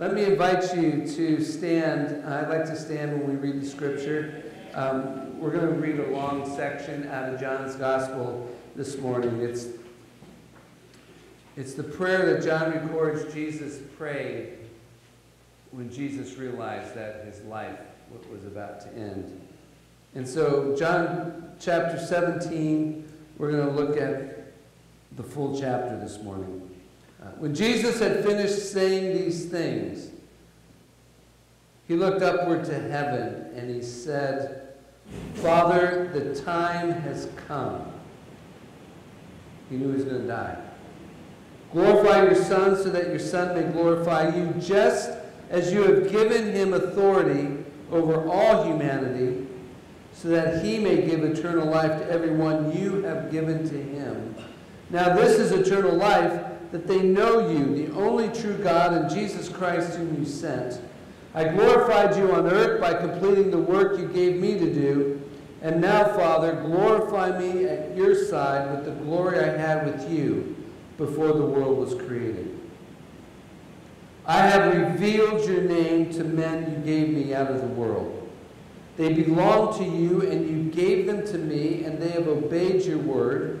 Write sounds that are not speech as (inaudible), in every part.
let me invite you to stand. I'd like to stand when we read the scripture. Um, we're going to read a long section out of John's Gospel this morning. It's, it's the prayer that John records Jesus prayed when Jesus realized that his life was about to end. And so, John chapter 17, we're going to look at the full chapter this morning. When Jesus had finished saying these things, he looked upward to heaven and he said, Father, the time has come. He knew he was going to die. Glorify your Son so that your Son may glorify you, just as you have given him authority over all humanity, so that he may give eternal life to everyone you have given to him. Now, this is eternal life that they know you, the only true God, and Jesus Christ whom you sent. I glorified you on earth by completing the work you gave me to do. And now, Father, glorify me at your side with the glory I had with you before the world was created. I have revealed your name to men you gave me out of the world. They belong to you, and you gave them to me, and they have obeyed your word.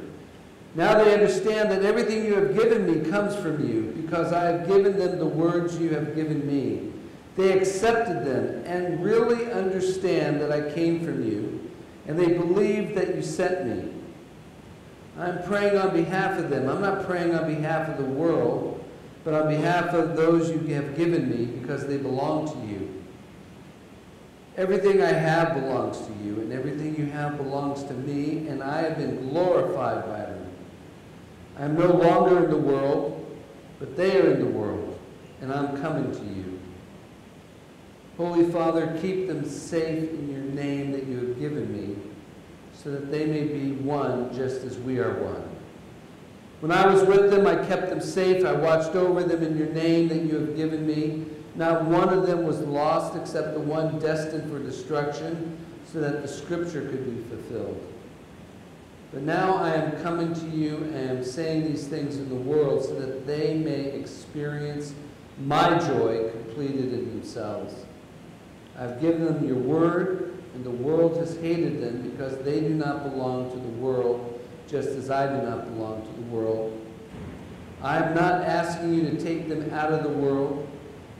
Now they understand that everything you have given me comes from you, because I have given them the words you have given me. They accepted them and really understand that I came from you, and they believe that you sent me. I'm praying on behalf of them. I'm not praying on behalf of the world, but on behalf of those you have given me, because they belong to you. Everything I have belongs to you, and everything you have belongs to me, and I have been glorified by them. I am no longer in the world, but they are in the world, and I'm coming to you. Holy Father, keep them safe in your name that you have given me, so that they may be one just as we are one. When I was with them, I kept them safe. I watched over them in your name that you have given me. Not one of them was lost except the one destined for destruction, so that the scripture could be fulfilled. But now I am coming to you and am saying these things in the world so that they may experience my joy completed in themselves. I've given them your word, and the world has hated them because they do not belong to the world, just as I do not belong to the world. I am not asking you to take them out of the world,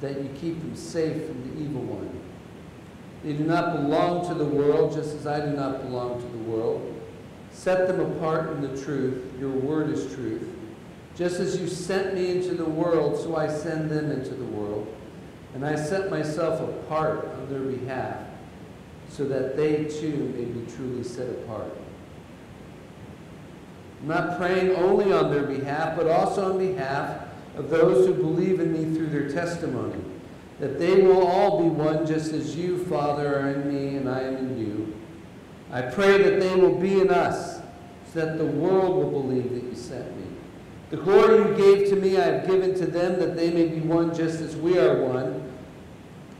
that you keep them safe from the evil one. They do not belong to the world, just as I do not belong to the world. Set them apart in the truth. Your word is truth. Just as you sent me into the world, so I send them into the world. And I set myself apart on their behalf, so that they too may be truly set apart. I'm not praying only on their behalf, but also on behalf of those who believe in me through their testimony, that they will all be one just as you, Father, are in me and I am in you I pray that they will be in us, so that the world will believe that you sent me. The glory you gave to me I have given to them, that they may be one just as we are one.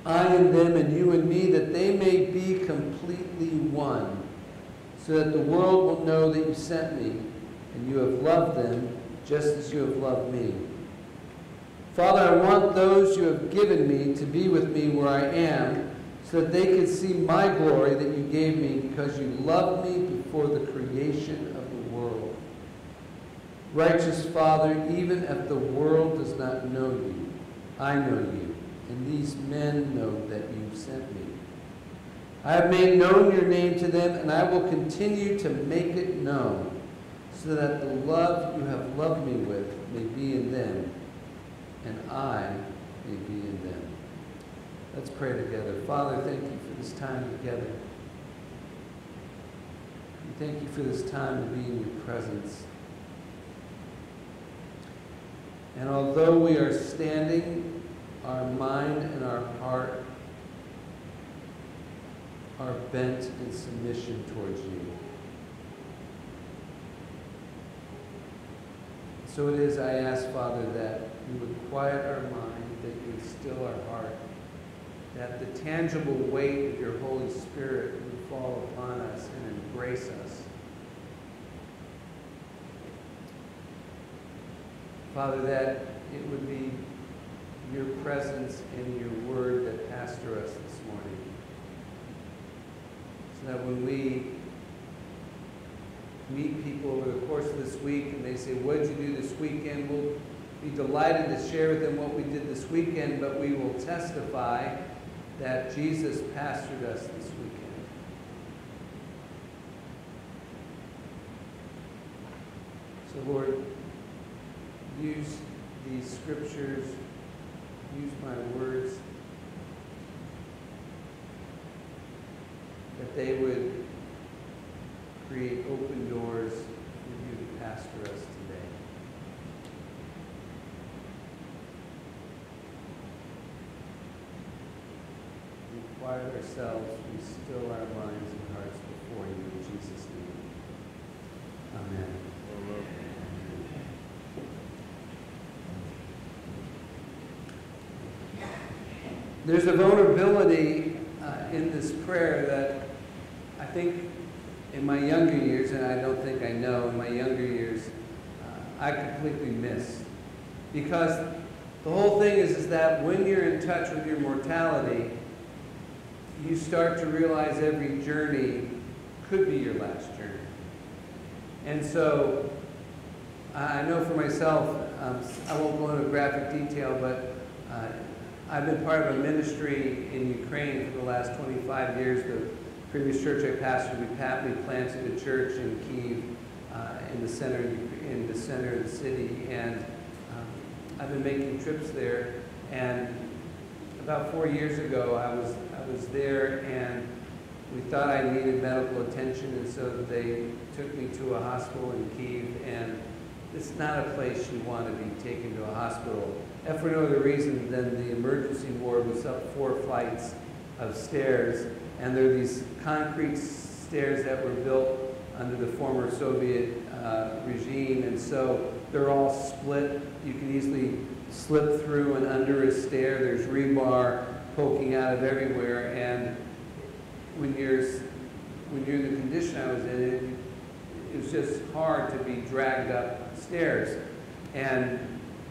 I and them and you and me, that they may be completely one, so that the world will know that you sent me, and you have loved them just as you have loved me. Father, I want those you have given me to be with me where I am, so that they could see my glory that you gave me because you loved me before the creation of the world. Righteous Father, even if the world does not know you, I know you, and these men know that you sent me. I have made known your name to them, and I will continue to make it known, so that the love you have loved me with may be in them, and I may be in them. Let's pray together. Father, thank you for this time together. We thank you for this time to be in your presence. And although we are standing, our mind and our heart are bent in submission towards you. So it is, I ask, Father, that you would quiet our mind, that you would still our heart that the tangible weight of your Holy Spirit would fall upon us and embrace us. Father, that it would be your presence and your word that pastor us this morning. So that when we meet people over the course of this week and they say, What did you do this weekend? We'll be delighted to share with them what we did this weekend, but we will testify that Jesus pastored us this weekend. So, Lord, use these scriptures, use my words, that they would create open doors for you to pastor us today. We quiet ourselves, we still our minds and hearts before you in Jesus' name. Amen. There's a vulnerability uh, in this prayer that I think in my younger years, and I don't think I know, in my younger years, uh, I completely missed. Because the whole thing is, is that when you're in touch with your mortality, you start to realize every journey could be your last journey. And so I know for myself, um, I won't go into graphic detail, but uh, I've been part of a ministry in Ukraine for the last 25 years. The previous church I pastored, we, planted a church in Kiev, uh, in the center in the center of the city, and um, I've been making trips there. And about four years ago, I was was there, and we thought I needed medical attention, and so they took me to a hospital in Kiev, and it's not a place you want to be taken to a hospital. If for no other reason than the emergency ward was up four flights of stairs, and there are these concrete stairs that were built under the former Soviet uh, regime, and so they're all split. You can easily slip through and under a stair. There's rebar poking out of everywhere, and when you're when you're in the condition I was in, it, it was just hard to be dragged up stairs, and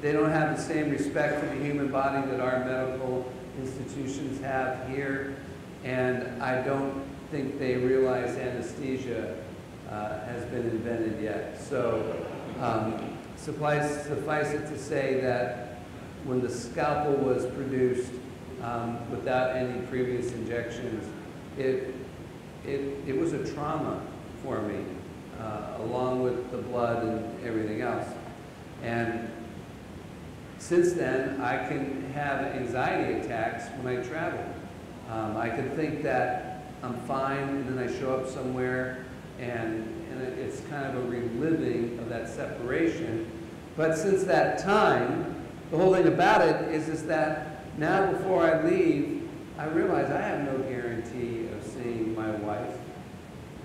they don't have the same respect for the human body that our medical institutions have here, and I don't think they realize anesthesia uh, has been invented yet. So um, suffice, suffice it to say that when the scalpel was produced um, without any previous injections, it, it, it was a trauma for me, uh, along with the blood and everything else. And since then, I can have anxiety attacks when I travel. Um, I can think that I'm fine, and then I show up somewhere, and, and it's kind of a reliving of that separation. But since that time, the whole thing about it is, is that now before I leave, I realize I have no guarantee of seeing my wife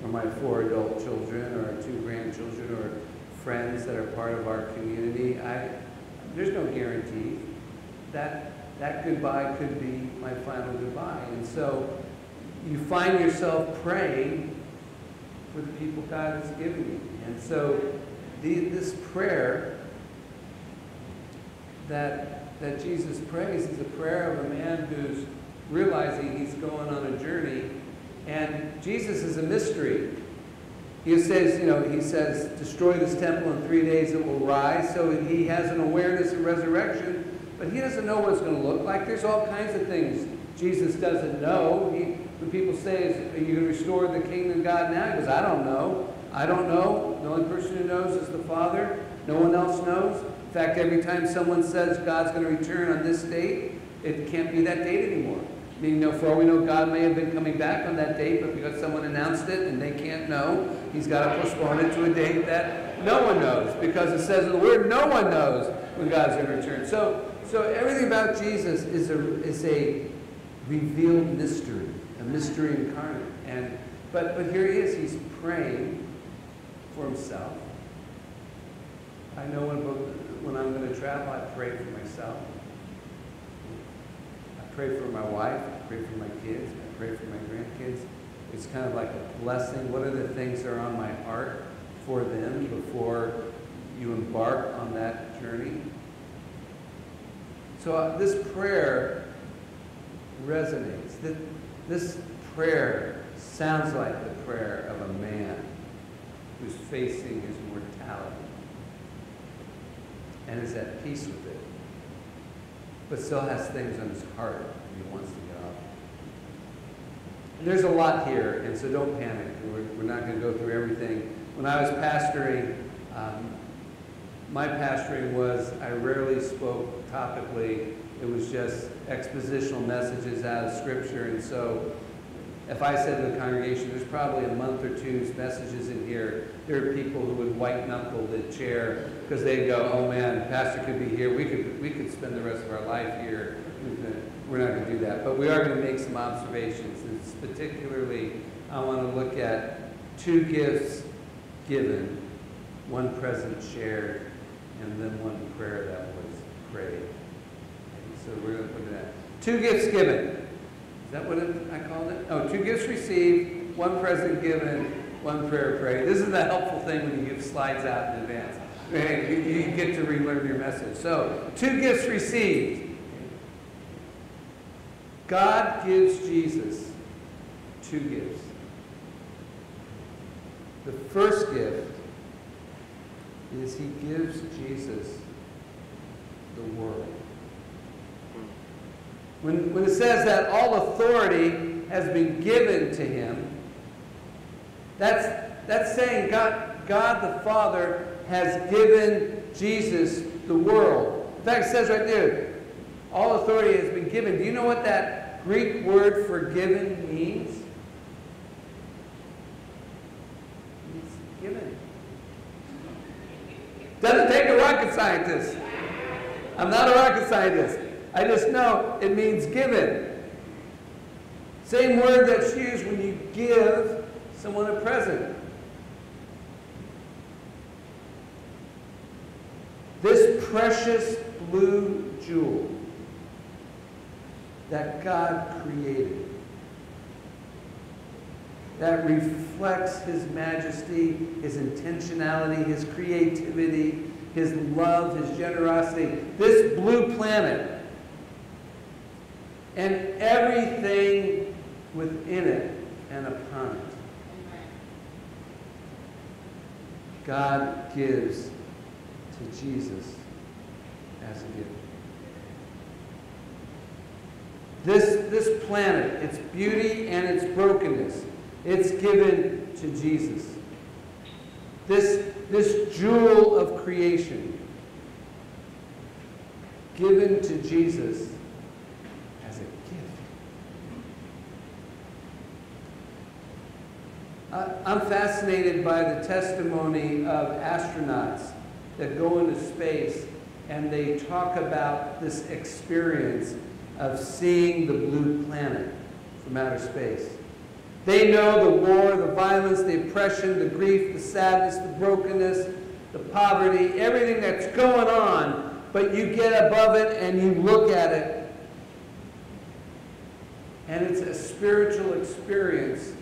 or my four adult children or two grandchildren or friends that are part of our community. I, there's no guarantee. That, that goodbye could be my final goodbye. And so you find yourself praying for the people God has given you. And so the, this prayer that, that Jesus prays is a prayer of a man who's realizing he's going on a journey. And Jesus is a mystery. He says, you know, he says, destroy this temple in three days it will rise. So he has an awareness of resurrection, but he doesn't know what it's going to look like. There's all kinds of things Jesus doesn't know. He, when people say, are you going to restore the kingdom of God now? He goes, I don't know. I don't know. The only person who knows is the Father. No one else knows. Fact, every time someone says God's going to return on this date, it can't be that date anymore. Meaning, know, for all we know, God may have been coming back on that date, but because someone announced it and they can't know, he's got to postpone it to a date that no one knows. Because it says in the Word, no one knows when God's going to return. So, so everything about Jesus is a, is a revealed mystery, a mystery incarnate. And, but, but here he is, he's praying for himself. I know when, when I'm going to travel, I pray for myself I pray for my wife, I pray for my kids, I pray for my grandkids. It's kind of like a blessing. What are the things that are on my heart for them before you embark on that journey? So uh, this prayer resonates. That this prayer sounds like the prayer of a man who's facing his mortality and is at peace with it, but still has things on his heart and he wants to get off. There's a lot here, and so don't panic. We're, we're not going to go through everything. When I was pastoring, um, my pastoring was I rarely spoke topically. It was just expositional messages out of Scripture, and so if I said to the congregation, there's probably a month or two's messages in here, there are people who would white knuckle the chair because they'd go, oh man, pastor could be here. We could, we could spend the rest of our life here. We're not going to do that. But we are going to make some observations. And particularly, I want to look at two gifts given, one present shared, and then one prayer that was prayed. So we're going to look at that. Two gifts given that what I called it? Oh, two gifts received, one present given, one prayer prayed. This is the helpful thing when you give slides out in advance. You, you get to relearn your message. So, two gifts received. God gives Jesus two gifts. The first gift is he gives Jesus the world. When, when it says that all authority has been given to him, that's, that's saying God, God the Father has given Jesus the world. In fact, it says right there, all authority has been given. Do you know what that Greek word for given means? It's given. Doesn't take a rocket scientist. I'm not a rocket scientist. I just know it means given. Same word that's used when you give someone a present. This precious blue jewel that God created, that reflects His majesty, His intentionality, His creativity, His love, His generosity. This blue planet and everything within it and upon it. God gives to Jesus as a gift. This, this planet, its beauty and its brokenness, it's given to Jesus. This, this jewel of creation, given to Jesus I'm fascinated by the testimony of astronauts that go into space and they talk about this experience of seeing the blue planet from outer space. They know the war, the violence, the oppression, the grief, the sadness, the brokenness, the poverty, everything that's going on, but you get above it and you look at it, and it's a spiritual experience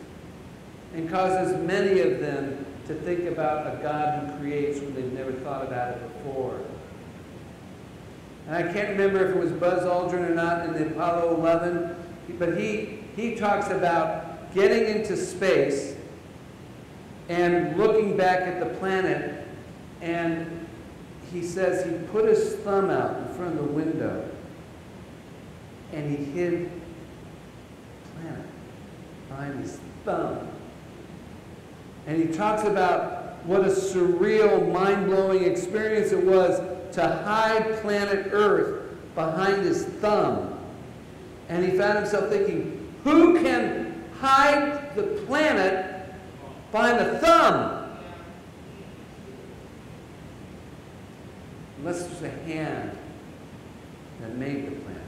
and causes many of them to think about a God who creates when they've never thought about it before. And I can't remember if it was Buzz Aldrin or not in the Apollo 11, but he, he talks about getting into space and looking back at the planet, and he says he put his thumb out in front of the window and he hid the planet behind his thumb. And he talks about what a surreal, mind blowing experience it was to hide planet Earth behind his thumb. And he found himself thinking, who can hide the planet behind a thumb? Unless there's a hand that made the planet.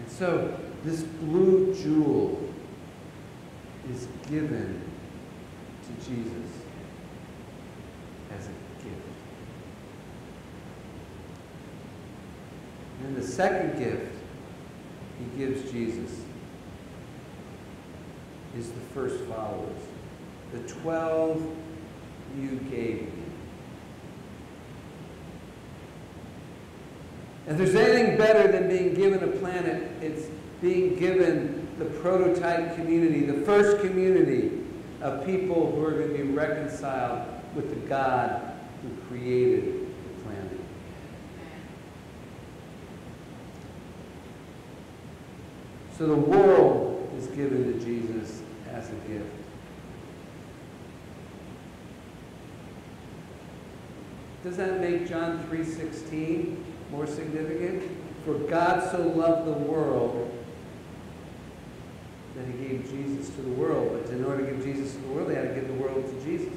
And so this blue jewel is given Jesus as a gift. And the second gift he gives Jesus is the first followers. The twelve you gave me. If there's anything better than being given a planet, it's being given the prototype community, the first community of people who are going to be reconciled with the God who created the planet. So the world is given to Jesus as a gift. Does that make John 3.16 more significant? For God so loved the world that he gave Jesus to the world. But in order to give Jesus to the world, they had to give the world to Jesus.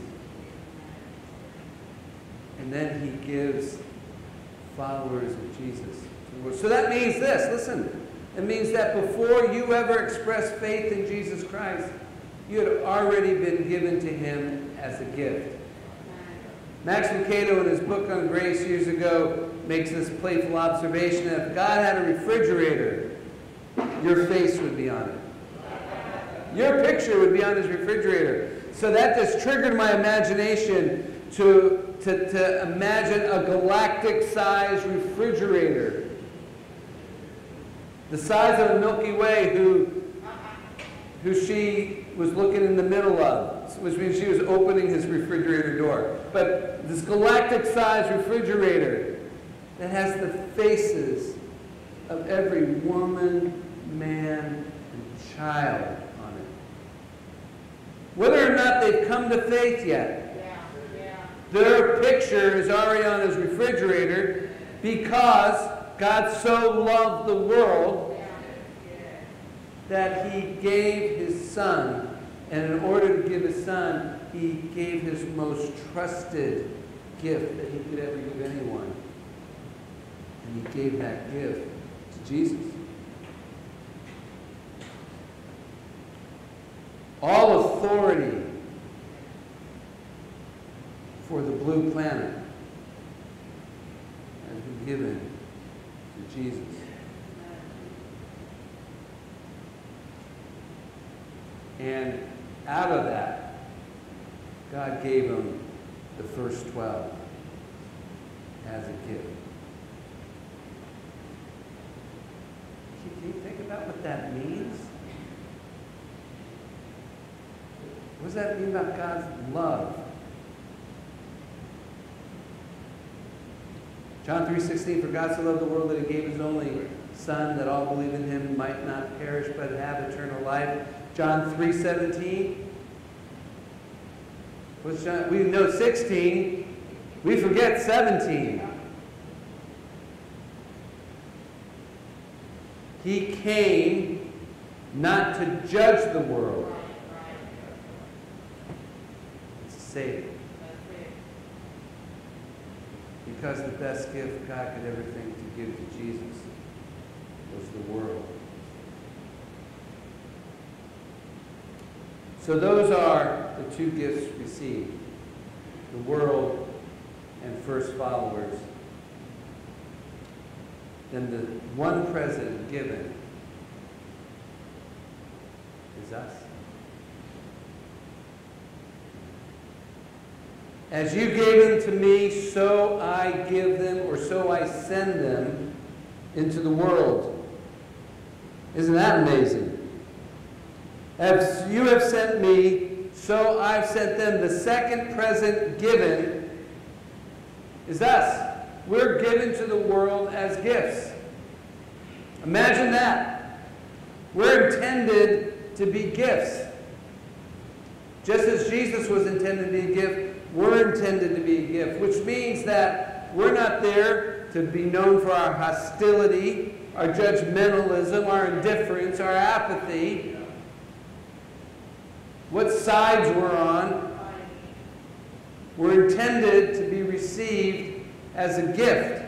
And then he gives followers of Jesus. So that means this, listen. It means that before you ever express faith in Jesus Christ, you had already been given to him as a gift. Max Lucado, in his book on grace years ago, makes this playful observation that if God had a refrigerator, your face would be on it. Your picture would be on his refrigerator. So that just triggered my imagination to, to, to imagine a galactic-sized refrigerator. The size of the Milky Way, who, who she was looking in the middle of, which means she was opening his refrigerator door. But this galactic-sized refrigerator that has the faces of every woman, man, and child whether or not they've come to faith yet. Their picture is already on his refrigerator because God so loved the world that he gave his son. And in order to give his son, he gave his most trusted gift that he could ever give anyone. And he gave that gift to Jesus. All authority for the blue planet has been given to Jesus. And out of that, God gave him the first 12 as a gift. Can you think about what that means? What does that mean about God's love? John 3.16, For God so loved the world that he gave his only Son, that all believe in him might not perish but have eternal life. John 3.17. What's John? We know 16. We forget 17. He came not to judge the world, Savior. Because the best gift God could ever think to give to Jesus was the world. So those are the two gifts received. The world and first followers. Then the one present given is us. As you gave them to me, so I give them, or so I send them into the world. Isn't that amazing? As you have sent me, so I've sent them. The second present given is us. We're given to the world as gifts. Imagine that. We're intended to be gifts. Just as Jesus was intended to be a gift, we're intended to be a gift, which means that we're not there to be known for our hostility, our judgmentalism, our indifference, our apathy, what sides we're on. We're intended to be received as a gift.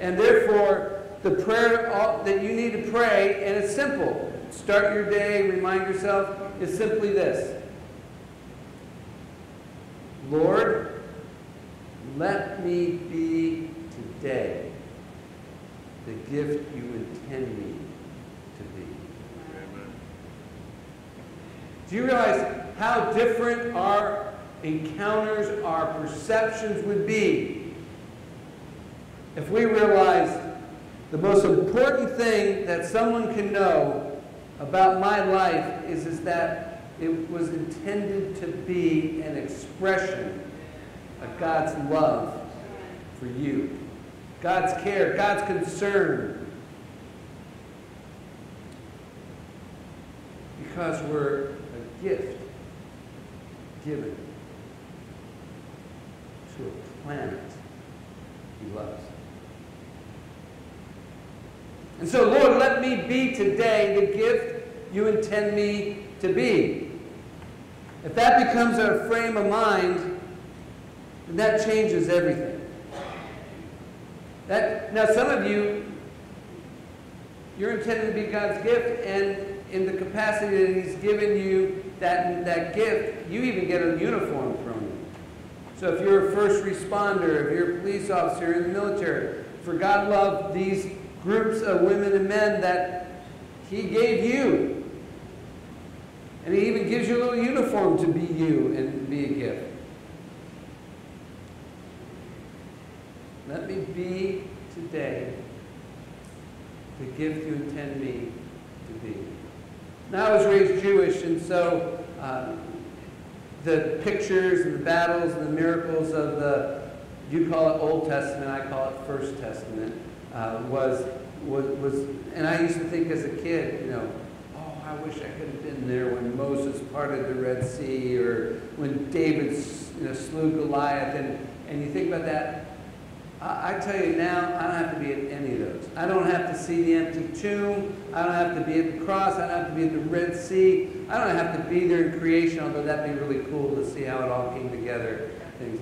And therefore, the prayer that you need to pray, and it's simple. Start your day, remind yourself, is simply this Lord, let me be today the gift you intend me to be. Do you realize how different our encounters, our perceptions would be if we realized The most important thing that someone can know about my life is, is that it was intended to be an expression of God's love for you, God's care, God's concern. Because we're a gift given to a planet he loves. And so, Lord, let me be today the gift you intend me to be. If that becomes our frame of mind, then that changes everything. That, now, some of you, you're intended to be God's gift, and in the capacity that He's given you that, that gift, you even get a uniform from Him. So if you're a first responder, if you're a police officer in the military, for God loved these groups of women and men that He gave you. And He even gives you a little uniform to be you and be a gift. Let me be today the gift you intend me to be. Now, I was raised Jewish, and so uh, the pictures and the battles and the miracles of the, you call it Old Testament, I call it First Testament, uh, was, was, was, and I used to think as a kid, you know, I wish I could have been there when Moses parted the Red Sea or when David you know, slew Goliath. And, and you think about that. I, I tell you now, I don't have to be at any of those. I don't have to see the empty tomb. I don't have to be at the cross. I don't have to be at the Red Sea. I don't have to be there in creation, although that'd be really cool to see how it all came together. Things.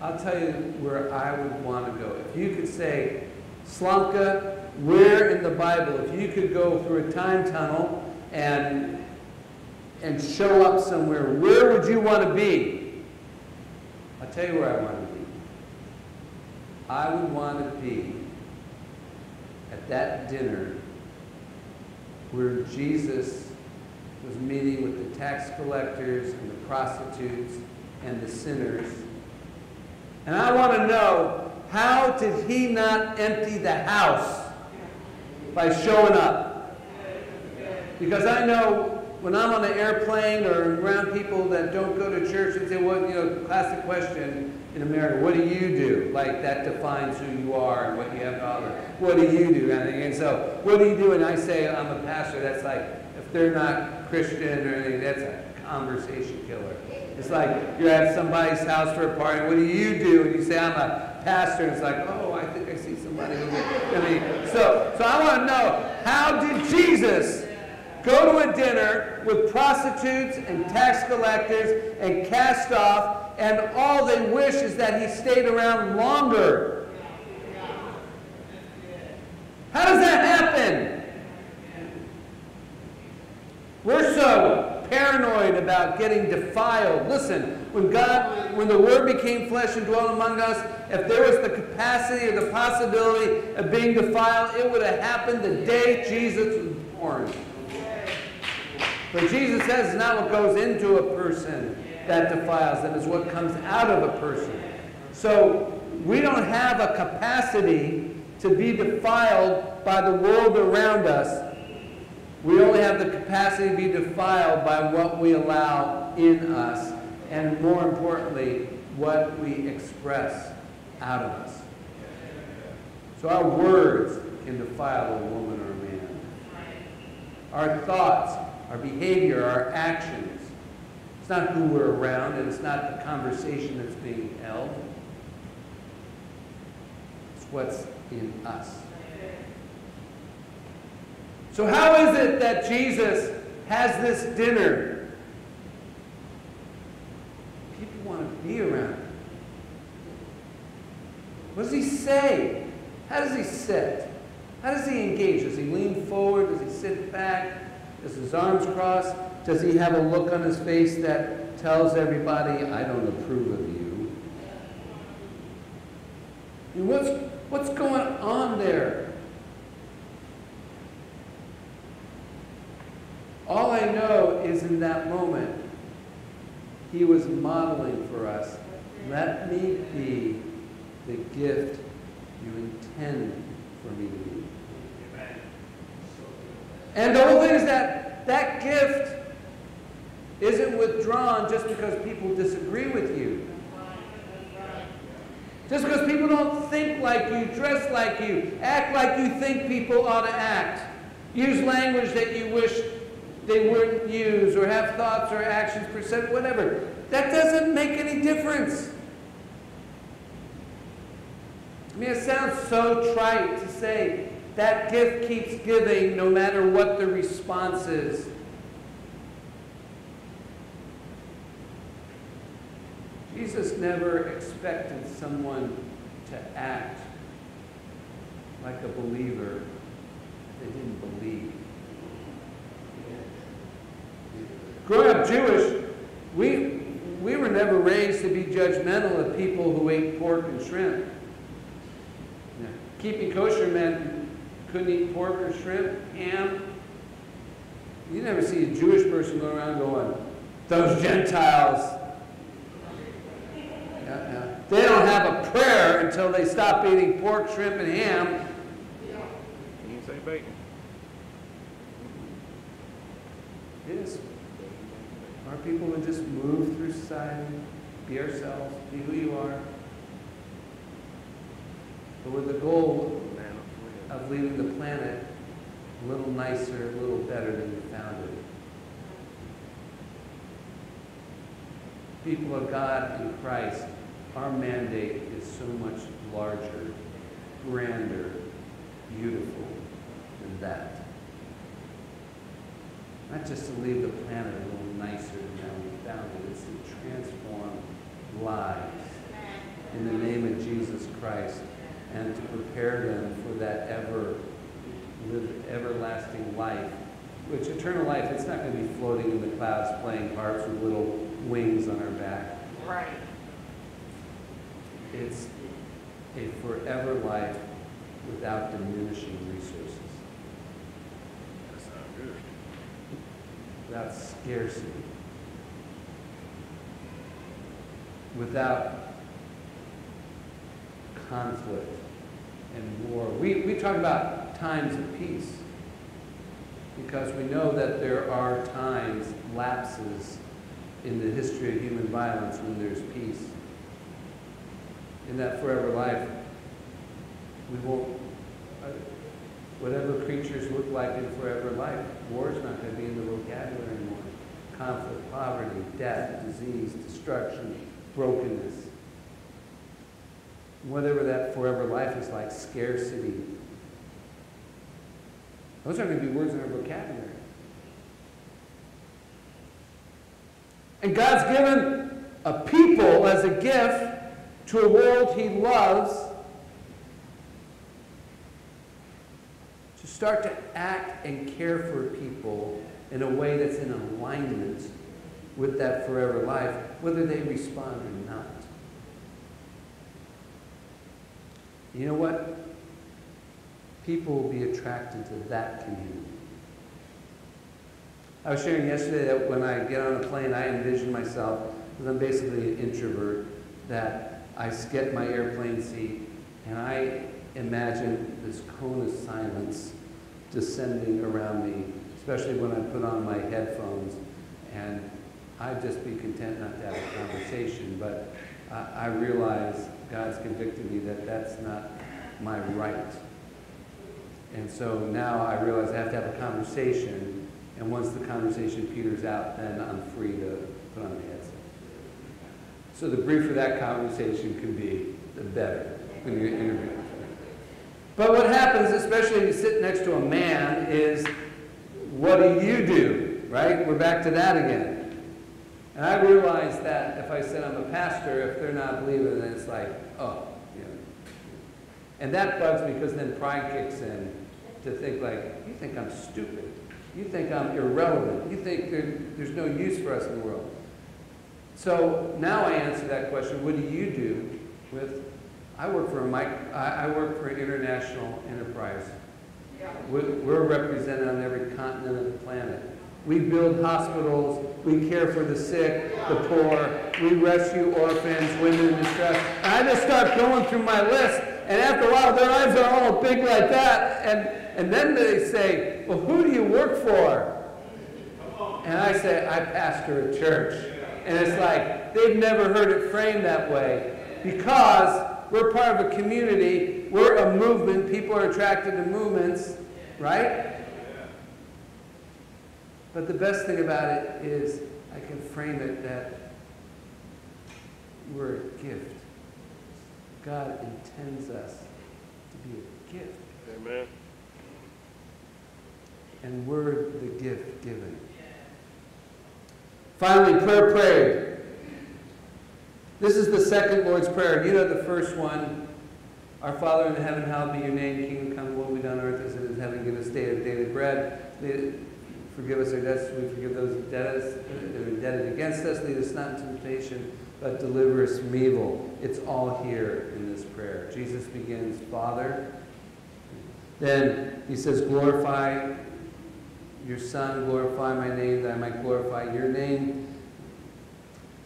I'll tell you where I would want to go. If you could say, Slovak, where in the Bible, if you could go through a time tunnel and, and show up somewhere, where would you want to be? I'll tell you where I want to be. I would want to be at that dinner where Jesus was meeting with the tax collectors and the prostitutes and the sinners. And I want to know how did he not empty the house by showing up? Because I know when I'm on an airplane or around people that don't go to church and say, well, you know, classic question in America, what do you do? Like that defines who you are and what you have to offer. What do you do? And so, what do you do? And I say, I'm a pastor. That's like, if they're not Christian or anything, that's a conversation killer. It's like you're at somebody's house for a party. What do you do? And you say, I'm a pastor. And it's like, oh, I think I see somebody. I mean, so, so I want to know, how did Jesus go to a dinner with prostitutes and tax collectors and cast off, and all they wish is that he stayed around longer? How does that happen? We're so paranoid about getting defiled. Listen, when God, when the Word became flesh and dwelt among us, if there was the capacity or the possibility of being defiled, it would have happened the day Jesus was born. But Jesus says it's not what goes into a person that defiles them, it's what comes out of a person. So we don't have a capacity to be defiled by the world around us the capacity to be defiled by what we allow in us, and more importantly, what we express out of us. So our words can defile a woman or a man. Our thoughts, our behavior, our actions. It's not who we're around, and it's not the conversation that's being held. It's what's in us. So, how is it that Jesus has this dinner? People want to be around him. What does he say? How does he sit? How does he engage? Does he lean forward? Does he sit back? Does his arms cross? Does he have a look on his face that tells everybody, I don't approve of you? And what's, what's going on there? All I know is in that moment, he was modeling for us let me be the gift you intend for me to be. And the whole thing is that that gift isn't withdrawn just because people disagree with you. Just because people don't think like you, dress like you, act like you think people ought to act, use language that you wish they wouldn't use, or have thoughts or actions, percent, whatever. That doesn't make any difference. I mean, it sounds so trite to say that gift keeps giving no matter what the response is. Jesus never expected someone to act like a believer they didn't believe. Growing up Jewish, we, we were never raised to be judgmental of people who ate pork and shrimp. Keeping kosher meant couldn't eat pork or shrimp, ham. You never see a Jewish person go around going, those Gentiles. Yeah, yeah. They don't have a prayer until they stop eating pork, shrimp, and ham. You say bacon. It is. Our people would just move through society, be ourselves, be who you are, but with the goal of leaving the planet a little nicer, a little better than you found it. People of God in Christ, our mandate is so much larger, grander, beautiful than that. Not just to leave the planet a little nicer than how we found it, it's to transform lives in the name of Jesus Christ and to prepare them for that ever live, everlasting life. Which eternal life, it's not going to be floating in the clouds playing harps with little wings on our back. Right. It's a forever life without diminishing resources, That sounds good. Without scarcity, without conflict and war. We, we talk about times of peace because we know that there are times, lapses in the history of human violence when there's peace. In that forever life, we won't, uh, whatever creatures look like in forever life, war is not going to be in the vocabulary anymore. Conflict, poverty, death, disease, destruction, brokenness. Whatever that forever life is like, scarcity. Those aren't going to be words in our vocabulary. And God's given a people as a gift to a world he loves to start to act and care for people in a way that's in alignment with that forever life, whether they respond or not. You know what? People will be attracted to that community. I was sharing yesterday that when I get on a plane, I envision myself, because I'm basically an introvert, that I get my airplane seat and I imagine this cone of silence descending around me, especially when I put on my headphones. And I'd just be content not to have a conversation, but I, I realize God's convicted me that that's not my right. And so now I realize I have to have a conversation, and once the conversation peters out, then I'm free to put on the headset. So the briefer that conversation can be, the better when you're interviewing. But what happens, especially when you sit next to a man, is what do you do? Right? We're back to that again. And I realize that if I said I'm a pastor, if they're not believing, then it's like, oh, know. And that bugs me because then pride kicks in to think like, you think I'm stupid. You think I'm irrelevant. You think there, there's no use for us in the world. So now I answer that question, what do you do with, I work for a mic, I, I work for an international enterprise. We're, we're represented on every continent of the planet. We build hospitals, we care for the sick, the poor, we rescue orphans, women in distress. And I just start going through my list, And after a while, their eyes are all big like that. And, and then they say, Well, who do you work for? And I say, I pastor a church. And it's like, they've never heard it framed that way because we're part of a community, we're a movement, people are attracted to movements, right? But the best thing about it is I can frame it that we're a gift. God intends us to be a gift. Amen. And we're the gift given. Finally, prayer prayed. This is the second Lord's Prayer. You know the first one. Our Father in heaven, hallowed be your name. Kingdom come, will be done on earth as it is in heaven. Give us day daily daily bread. Forgive us our debts. We forgive those who that are indebted against us. Lead us not into temptation, but deliver us from evil. It's all here in this prayer. Jesus begins, Father. Then he says, glorify your Son, glorify my name, that I might glorify your name,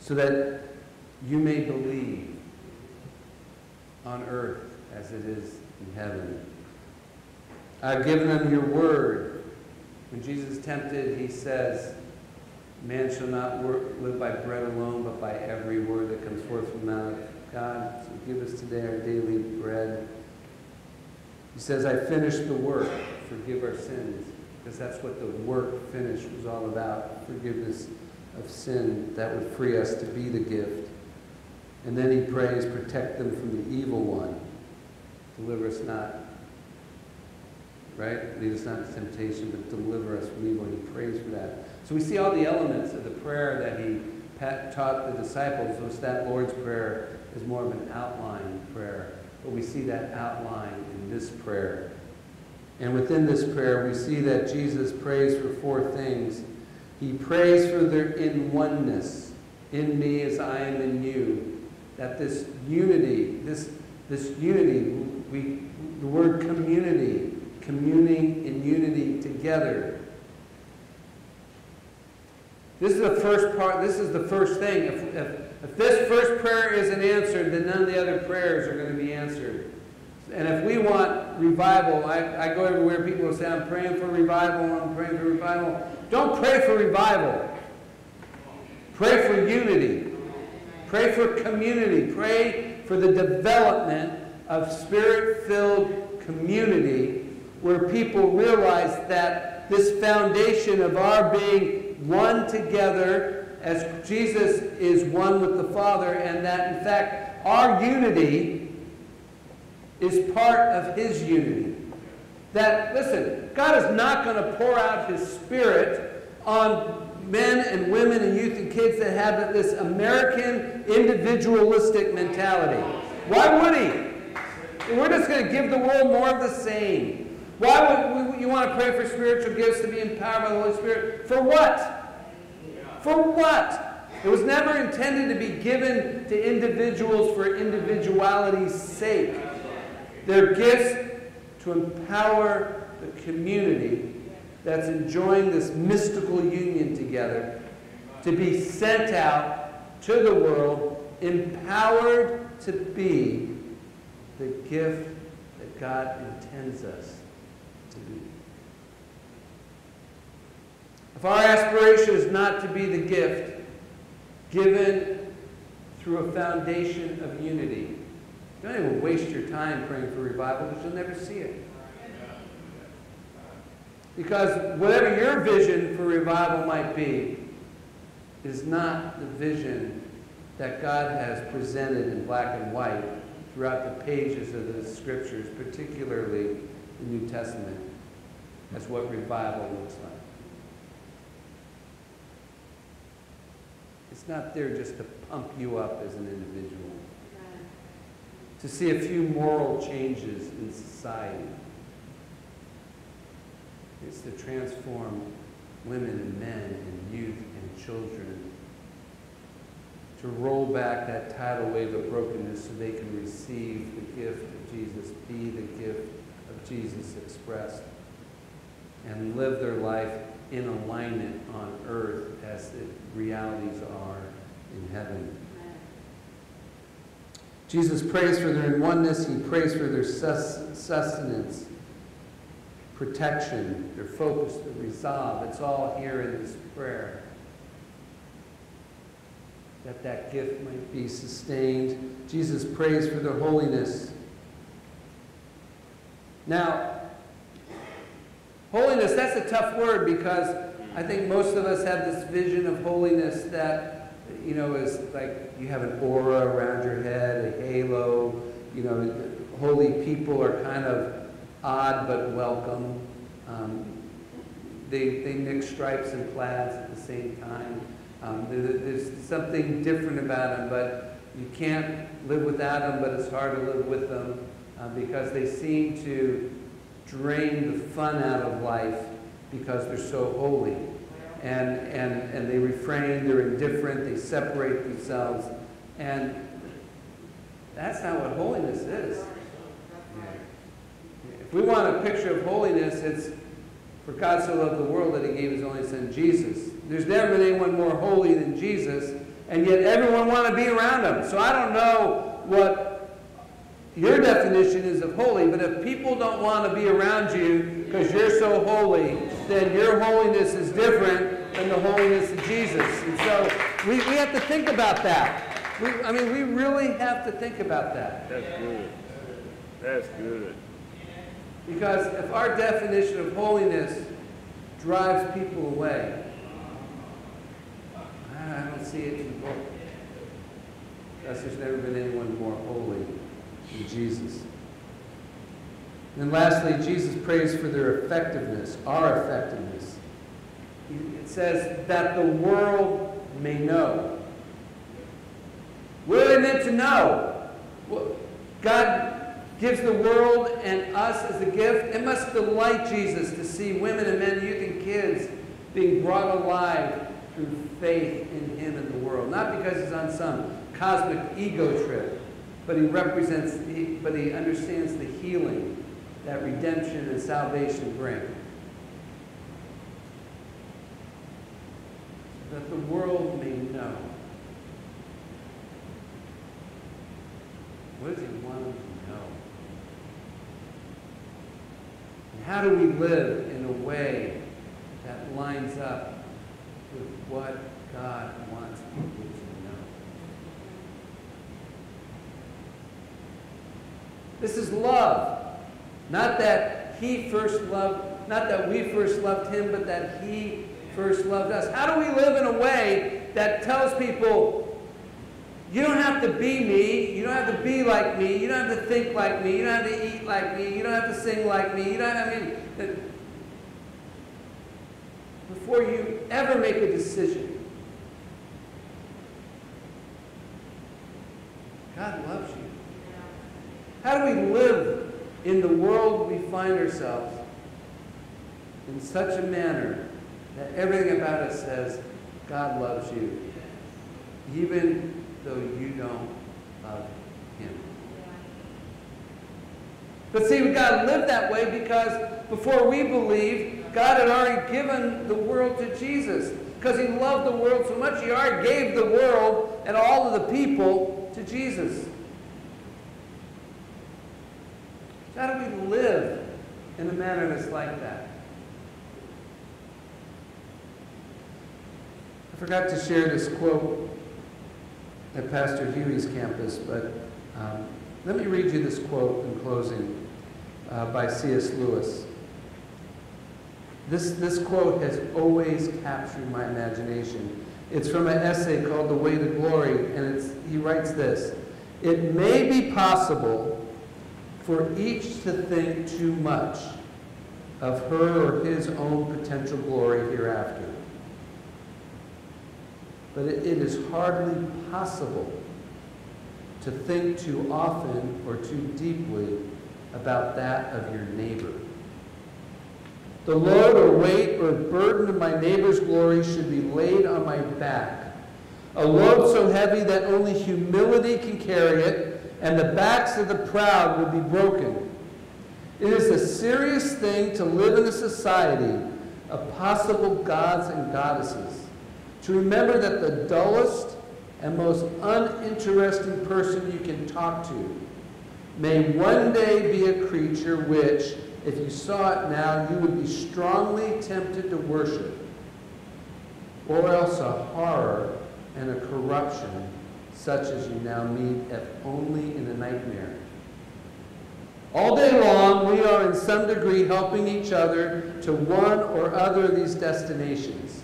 so that you may believe on earth as it is in heaven. I've given them your word. When Jesus tempted, he says, Man shall not work, live by bread alone, but by every word that comes forth from the mouth of God. So give us today our daily bread. He says, I finished the work. Forgive our sins. Because that's what the work finished was all about forgiveness of sin that would free us to be the gift. And then he prays, protect them from the evil one. Deliver us not, right? Lead us not into temptation, but deliver us from evil. He prays for that. So we see all the elements of the prayer that he taught the disciples. So that Lord's Prayer is more of an outline prayer. But we see that outline in this prayer. And within this prayer, we see that Jesus prays for four things. He prays for their in oneness, in me as I am in you. That this unity, this, this unity, we, the word community, communing in unity together. This is the first part, this is the first thing. If, if, if this first prayer isn't answered, then none of the other prayers are going to be answered. And if we want revival, I, I go everywhere, people will say, I'm praying for revival, I'm praying for revival. Don't pray for revival. Pray for unity. Pray for community. Pray for the development of spirit filled community where people realize that this foundation of our being one together as Jesus is one with the Father, and that in fact our unity is part of His unity. That, listen, God is not going to pour out His Spirit on men and women and youth and kids that have this American individualistic mentality. Why would He? We're just going to give the world more of the same. Why would we, you want to pray for spiritual gifts to be empowered by the Holy Spirit? For what? For what? It was never intended to be given to individuals for individuality's sake. They're gifts to empower the community that's enjoying this mystical union together to be sent out to the world, empowered to be the gift that God intends us to be. If our aspiration is not to be the gift given through a foundation of unity, don't even waste your time praying for revival because you'll never see it. Because whatever your vision for revival might be, is not the vision that God has presented in black and white throughout the pages of the scriptures, particularly the New Testament, as what revival looks like. It's not there just to pump you up as an individual, to see a few moral changes in society. It's to transform women and men and youth and children. To roll back that tidal wave of brokenness so they can receive the gift of Jesus, be the gift of Jesus expressed, and live their life in alignment on earth as the realities are in heaven. Jesus prays for their oneness. He prays for their sustenance, protection, their focus, their resolve. It's all here in this prayer. That that gift might be sustained. Jesus prays for their holiness. Now, holiness, that's a tough word because I think most of us have this vision of holiness that, you know, is like you have an aura around your head, a halo. You know, holy people are kind of odd but welcome. Um, they, they mix stripes and plaids at the same time. Um, there, there's something different about them, but you can't live without them, but it's hard to live with them uh, because they seem to drain the fun out of life because they're so holy. And, and, and they refrain, they're indifferent, they separate themselves. And that's not what holiness is. We want a picture of holiness, it's for God so loved the world that he gave his only son, Jesus. There's never been anyone more holy than Jesus, and yet everyone want to be around him. So I don't know what your definition is of holy, but if people don't want to be around you because you're so holy, then your holiness is different than the holiness of Jesus. And so we, we have to think about that. We, I mean, we really have to think about that. That's good. That's good. Because if our definition of holiness drives people away, I don't see it in the book. Because there's never been anyone more holy than Jesus. And lastly, Jesus prays for their effectiveness, our effectiveness. It says that the world may know. What are they meant to know? God gives the world and us as a gift. It must delight Jesus to see women and men, youth and kids being brought alive through faith in him and the world. Not because he's on some cosmic ego trip, but he represents, but he understands the healing that redemption and salvation bring. That the world may know. What does he want them to know? And how do we live in a way that lines up with what God wants people to know? This is love. Not that he first loved, not that we first loved him, but that he first loved us. How do we live in a way that tells people, to be me, you don't have to be like me, you don't have to think like me, you don't have to eat like me, you don't have to sing like me, you don't, I mean, before you ever make a decision, God loves you. How do we live in the world we find ourselves in such a manner that everything about us says, God loves you, even though you don't love him? But see, we've got to live that way because before we believe, God had already given the world to Jesus. Because he loved the world so much, he already gave the world and all of the people to Jesus. How do we live in a manner that's like that? I forgot to share this quote at Pastor Huey's campus, but um, let me read you this quote in closing uh, by C.S. Lewis. This, this quote has always captured my imagination. It's from an essay called The Weight of Glory, and he writes this It may be possible for each to think too much of her or his own potential glory hereafter. But it, it is hardly possible to think too often or too deeply about that of your neighbor. The load or weight or burden of my neighbor's glory should be laid on my back. A load so heavy that only humility can carry it and the backs of the proud will be broken. It is a serious thing to live in a society of possible gods and goddesses, to remember that the dullest and most uninteresting person you can talk to may one day be a creature which, if you saw it now, you would be strongly tempted to worship, or else a horror and a corruption such as you now meet, if only in a nightmare. All day long, we are in some degree helping each other to one or other of these destinations.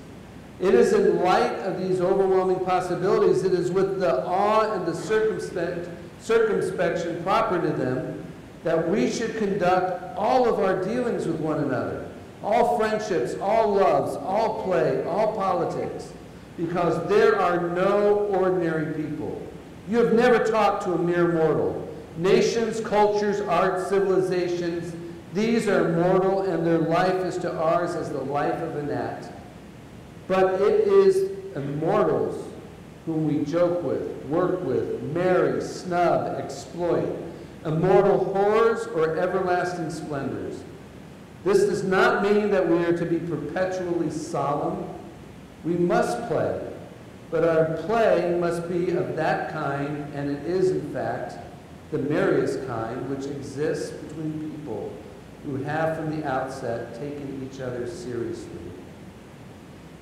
It is in light of these overwhelming possibilities, it is with the awe and the circumspect, circumspection proper to them that we should conduct all of our dealings with one another, all friendships, all loves, all play, all politics, because there are no ordinary people. You have never talked to a mere mortal. Nations, cultures, arts, civilizations, these are mortal, and their life is to ours as the life of a gnat. But it is immortals whom we joke with, work with, marry, snub, exploit, immortal horrors or everlasting splendors. This does not mean that we are to be perpetually solemn. We must play, but our play must be of that kind, and it is, in fact, the merriest kind which exists between people who have from the outset taken each other seriously.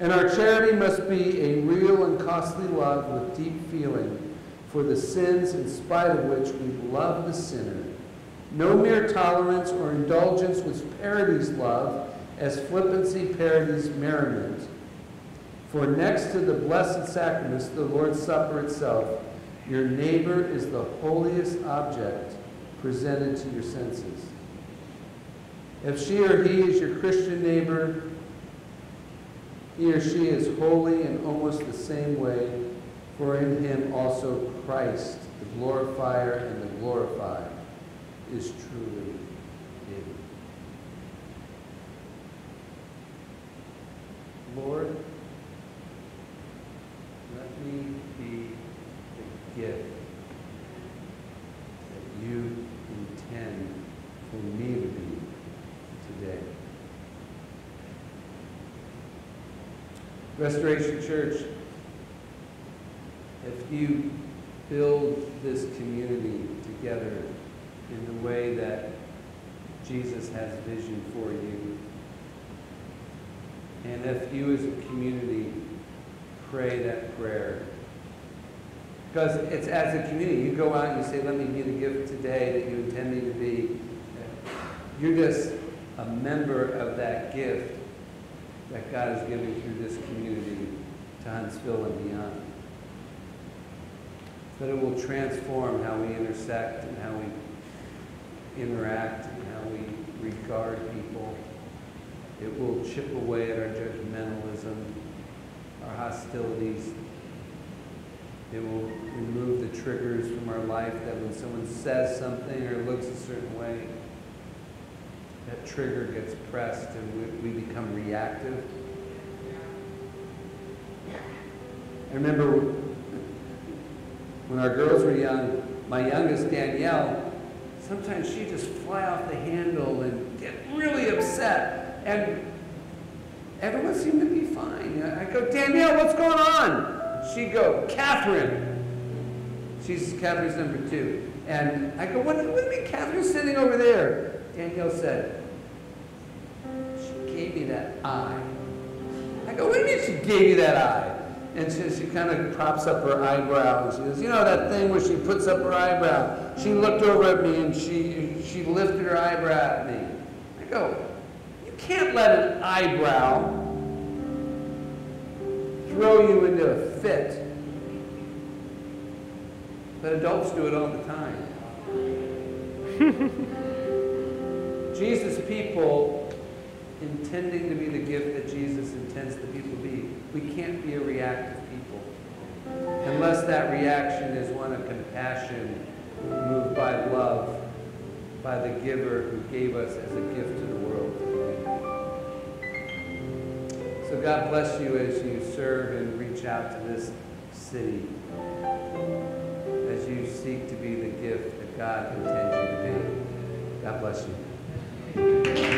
And our charity must be a real and costly love with deep feeling for the sins in spite of which we love the sinner. No mere tolerance or indulgence which parodies love as flippancy parodies merriment. For next to the blessed sacraments, the Lord's Supper itself, your neighbor is the holiest object presented to your senses. If she or he is your Christian neighbor, he or she is holy in almost the same way, for in him also Christ, the glorifier and the glorified, is truly hidden. Lord, let me be the gift that you intend for me to be today. Restoration Church, if you build this community together in the way that Jesus has vision for you, and if you as a community pray that prayer, because it's as a community, you go out and you say, let me be the gift today that you intend me to be. You're just a member of that gift that God is giving through this community to Huntsville and beyond. But it will transform how we intersect and how we interact and how we regard people. It will chip away at our judgmentalism, our hostilities. It will remove the triggers from our life that when someone says something or looks a certain way, that trigger gets pressed and we, we become reactive. I remember when our girls were young, my youngest, Danielle, sometimes she'd just fly off the handle and get really upset. And everyone seemed to be fine. I go, Danielle, what's going on? She'd go, Catherine. She's Catherine's number two. And I go, what, what do you mean Catherine's sitting over there? Danielle said, me that eye. I go, what do you mean she gave you that eye? And she, she kind of props up her eyebrow and she goes, you know that thing where she puts up her eyebrow? She looked over at me and she, she lifted her eyebrow at me. I go, you can't let an eyebrow throw you into a fit. But adults do it all the time. (laughs) Jesus' people intending to be the gift that Jesus intends the people to be. We can't be a reactive people unless that reaction is one of compassion, moved by love, by the giver who gave us as a gift to the world. So God bless you as you serve and reach out to this city, as you seek to be the gift that God intends you to be. God bless you.